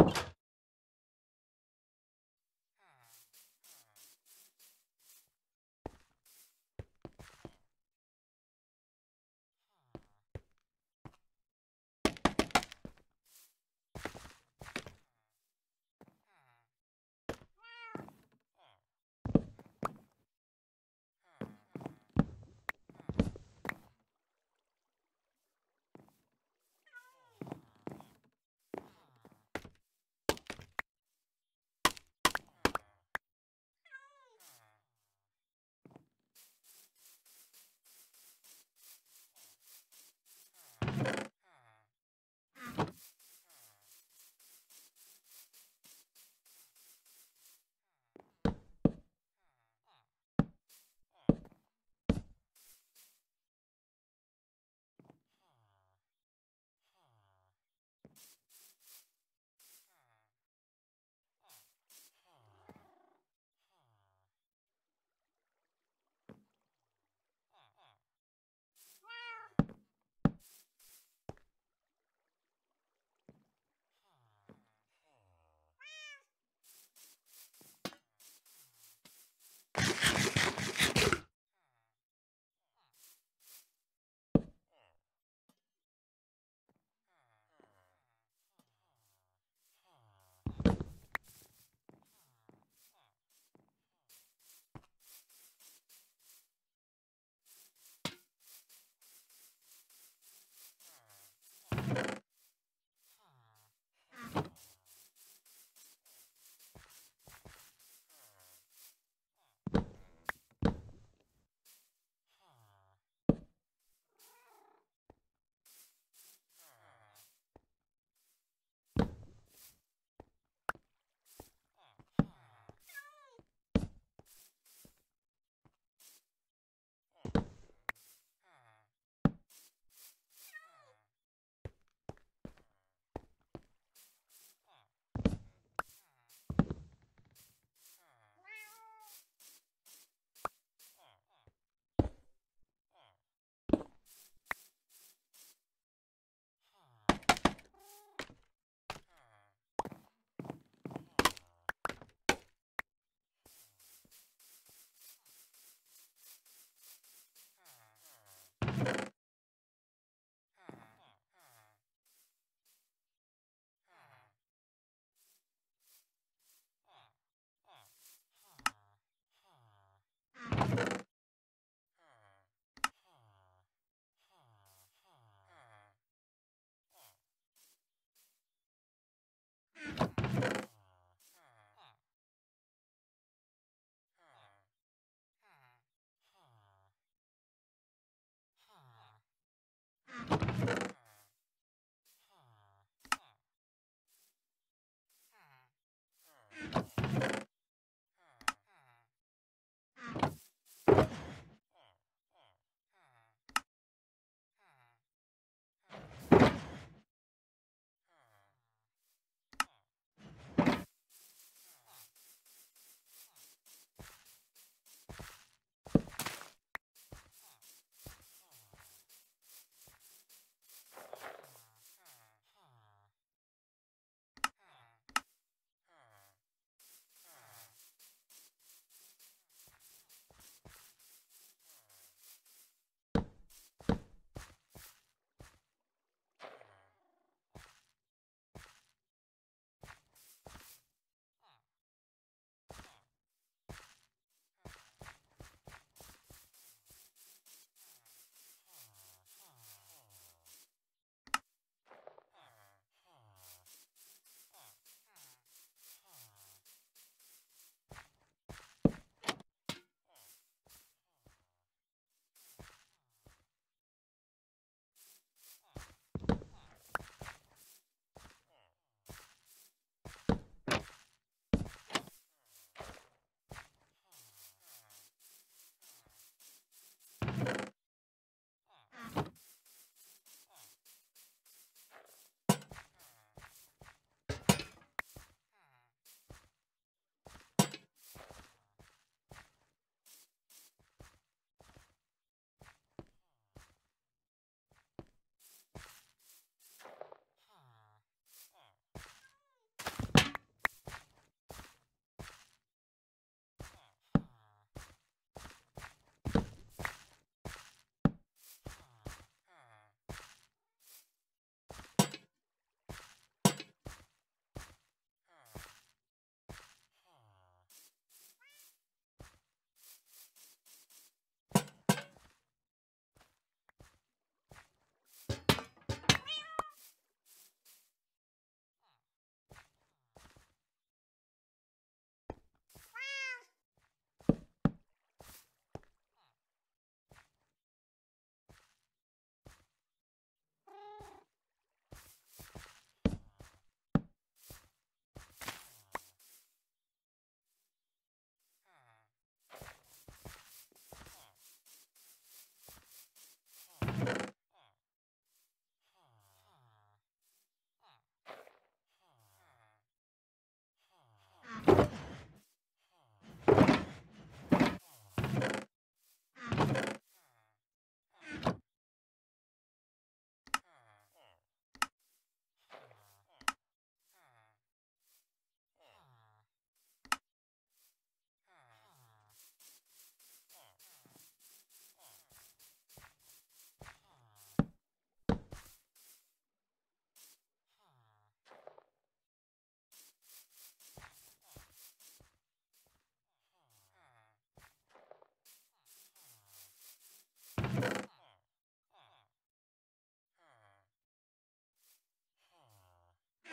you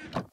you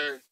record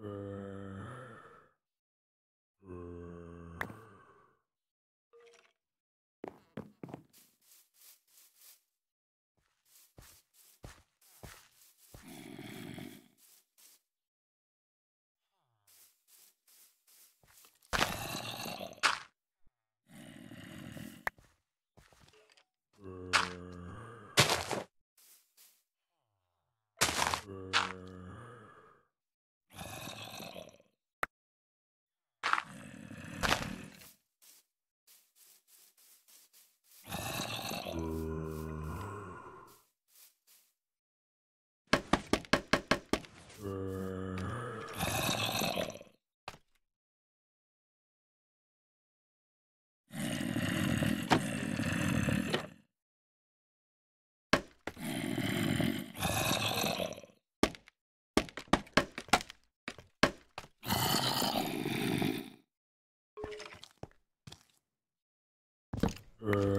Uh... here.